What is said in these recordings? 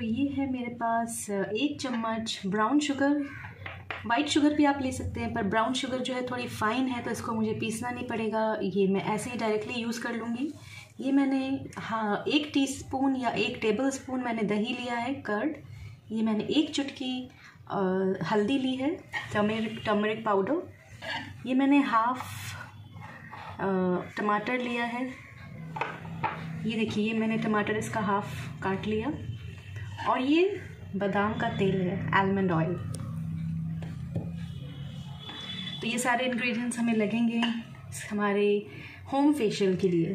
तो ये है मेरे पास एक चम्मच ब्राउन शुगर वाइट शुगर भी आप ले सकते हैं, पर ब्राउन शुगर जो है थोड़ी फ़ाइन है तो इसको मुझे पीसना नहीं पड़ेगा। ये मैं ऐसे ही डायरेक्टली यूज़ कर लूँगी। ये मैंने हाँ एक टीस्पून या एक टेबल स्पून मैंने दही लिया है कर्ड ये मैंने एक चुटकी हल्दी ली है टर्मरिक टर्मरिक पाउडर ये मैंने हाफ़ टमाटर लिया है। ये देखिए, ये मैंने टमाटर इसका हाफ़ काट लिया। और ये बादाम का तेल है आलमंड ऑयल तो ये सारे इंग्रेडिएंट्स हमें लगेंगे हमारे होम फेशियल के लिए.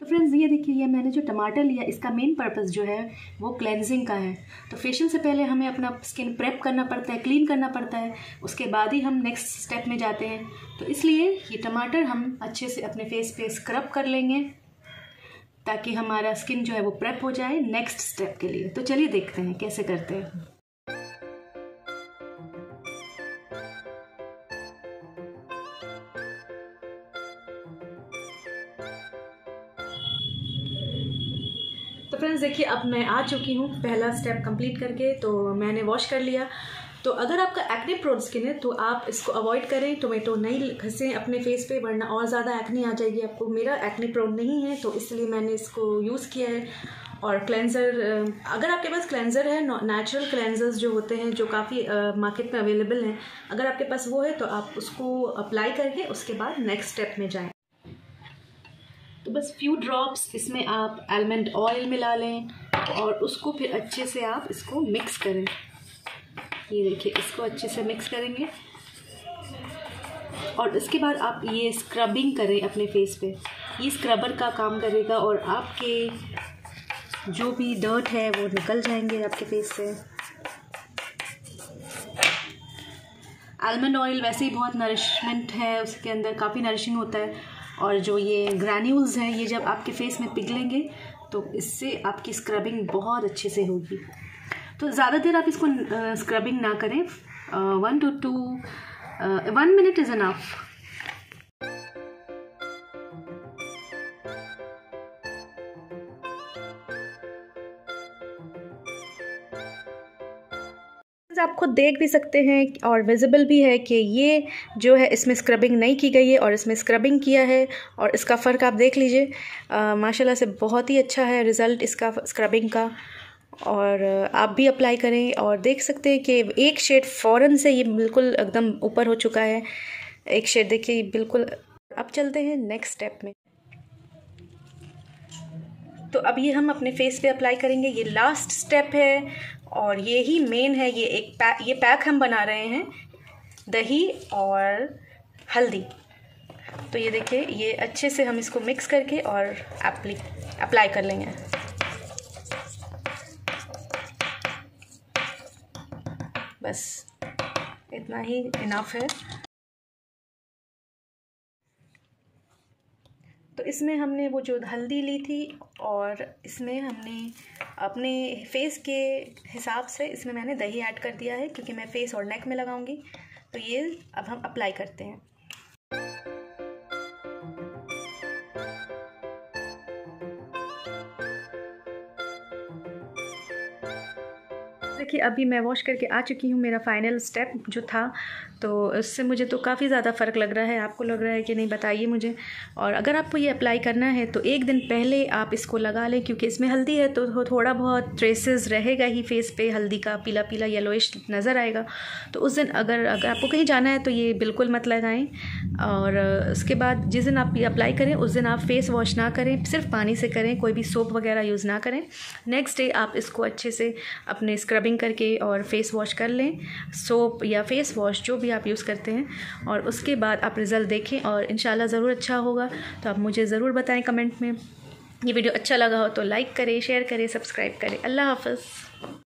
तो फ्रेंड्स ये देखिए, ये मैंने जो टमाटर लिया, इसका मेन पर्पस जो है, वो क्लेंजिंग का है. तो फेशियल से पहले हमें अपना स्किन प्रेप करना पड़ता है क्लीन करना पड़ता है. उसके बाद ही हम नेक्स्ट स्टेप में जाते हैं. तो इसलिए ये टमाटर हम अच्छे से अपने फेस पे स्क्रब कर लेंगे. ताकि हमारा स्किन जो है वो प्रेप हो जाए नेक्स्ट स्टेप के लिए। तो चलिए देखते हैं कैसे करते हैं। तो फ्रेंड्स, देखिए, अब मैं आ चुकी हूँ पहला स्टेप कंप्लीट करके तो मैंने वॉश कर लिया। तो अगर आपका एक्ने प्रोन स्किन है तो आप इसको अवॉइड करें टोमेटो नहीं घसें अपने फेस पे, वरना और ज़्यादा एक्ने आ जाएगी आपको। मेरा एक्ने प्रोन नहीं है तो इसलिए मैंने इसको यूज़ किया है। और क्लेंज़र अगर आपके पास क्लेंज़र है नेचुरल क्लेंजर्स जो होते हैं, जो काफ़ी मार्केट में अवेलेबल हैं, अगर आपके पास वो है तो आप उसको अप्लाई करके उसके बाद नेक्स्ट स्टेप में जाएँ। तो बस फ्यू ड्रॉप्स इसमें आप आलमंड ऑयल मिला लें और उसको फिर अच्छे से आप इसको मिक्स करें। ये देखिए, इसको अच्छे से मिक्स करेंगे। और इसके बाद आप ये स्क्रबिंग करें अपने फेस पे। ये स्क्रबर का काम करेगा और आपके जो भी डर्ट है, वो निकल जाएँगे आपके फेस से। आलमंड ऑयल वैसे ही बहुत नरिशमेंट है, उसके अंदर काफ़ी नरिशिंग होता है। और जो ये ग्रैन्यूल्स हैं, ये जब आपके फेस में पिघलेंगे तो इससे आपकी स्क्रबिंग बहुत अच्छे से होगी। तो ज़्यादा देर आप इसको स्क्रबिंग ना करें। One two two one minute is enough आप खुद देख भी सकते हैं और विजिबल भी है कि ये जो है इसमें स्क्रबिंग नहीं की गई है और इसमें स्क्रबिंग किया है और इसका फ़र्क आप देख लीजिए। माशाल्लाह से बहुत ही अच्छा है रिज़ल्ट इसका स्क्रबिंग का। और आप भी अप्लाई करें और देख सकते हैं कि एक शेड फ़ौरन से ये बिल्कुल एकदम ऊपर हो चुका है। एक शेड देखिए, बिल्कुल। अब चलते हैं नेक्स्ट स्टेप में। तो अब ये हम अपने फेस पे अप्लाई करेंगे। ये लास्ट स्टेप है और ये ही मेन है। ये एक पैक ये पैक हम बना रहे हैं, दही और हल्दी। तो ये देखिए, ये अच्छे से हम इसको मिक्स करके और एप्ली अप्लाई कर लेंगे। बस इतना ही इनफ है। तो इसमें हमने वो जो हल्दी ली थी और इसमें हमने अपने फेस के हिसाब से इसमें मैंने दही ऐड कर दिया है, क्योंकि मैं फेस और नेक में लगाऊँगी। तो ये अब हम अप्लाई करते हैं। देखिए अभी मैं वॉश करके आ चुकी हूँ, मेरा फाइनल स्टेप जो था तो इससे मुझे तो काफ़ी ज़्यादा फ़र्क लग रहा है। आपको लग रहा है कि नहीं, बताइए मुझे। और अगर आपको ये अप्लाई करना है तो एक दिन पहले आप इसको लगा लें, क्योंकि इसमें हल्दी है तो थोड़ा बहुत ट्रेसेस रहेगा ही फेस पे, हल्दी का पीला पीला येलोइश नज़र आएगा। तो उस दिन अगर अगर आपको कहीं जाना है तो ये बिल्कुल मत लगाएँ। और उसके बाद जिस दिन आप ये अप्लाई करें, उस दिन आप फेस वॉश ना करें, सिर्फ़ पानी से करें, कोई भी सोप वगैरह यूज़ ना करें। नेक्स्ट डे आप इसको अच्छे से अपने स्क्रबिंग करके और फेस वॉश कर लें सोप या फेस वॉश जो भी आप यूज़ करते हैं, और उसके बाद आप रिज़ल्ट देखें और इन ज़रूर अच्छा होगा। तो आप मुझे ज़रूर बताएँ कमेंट में। ये वीडियो अच्छा लगा हो तो लाइक करें शेयर करें सब्सक्राइब करें। अल्लाह हाफ़